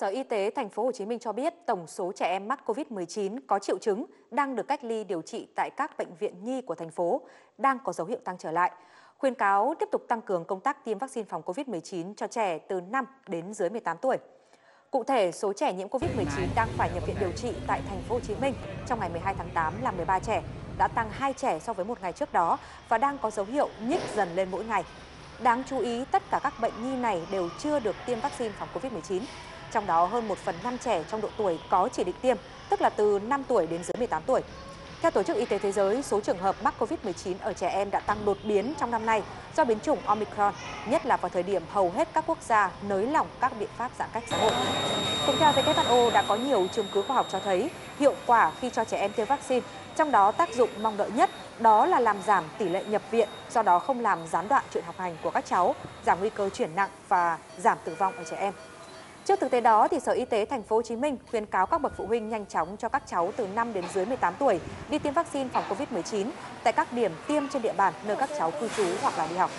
Sở Y tế thành phố Hồ Chí Minh cho biết tổng số trẻ em mắc COVID-19 có triệu chứng đang được cách ly điều trị tại các bệnh viện nhi của thành phố đang có dấu hiệu tăng trở lại. Khuyên cáo tiếp tục tăng cường công tác tiêm vaccine phòng COVID-19 cho trẻ từ 5 đến dưới 18 tuổi. Cụ thể, số trẻ nhiễm COVID-19 đang phải nhập viện điều trị tại thành phố Hồ Chí Minh trong ngày 12 tháng 8 là 13 trẻ, đã tăng 2 trẻ so với một ngày trước đó và đang có dấu hiệu nhích dần lên mỗi ngày. Đáng chú ý, tất cả các bệnh nhi này đều chưa được tiêm vaccine phòng COVID-19. Trong đó hơn 1 phần 5 trẻ trong độ tuổi có chỉ định tiêm, tức là từ 5 tuổi đến dưới 18 tuổi. Theo Tổ chức Y tế Thế giới, số trường hợp mắc COVID-19 ở trẻ em đã tăng đột biến trong năm nay do biến chủng Omicron, nhất là vào thời điểm hầu hết các quốc gia nới lỏng các biện pháp giãn cách xã hội. Cũng theo WHO đã có nhiều chứng cứ khoa học cho thấy hiệu quả khi cho trẻ em tiêm vaccine, trong đó tác dụng mong đợi nhất đó là làm giảm tỷ lệ nhập viện, do đó không làm gián đoạn chuyện học hành của các cháu, giảm nguy cơ chuyển nặng và giảm tử vong ở trẻ em. Trước thực tế đó thì Sở Y tế thành phố Hồ Chí Minh khuyến cáo các bậc phụ huynh nhanh chóng cho các cháu từ 5 đến dưới 18 tuổi đi tiêm vaccine phòng COVID-19 tại các điểm tiêm trên địa bàn nơi các cháu cư trú hoặc là đi học.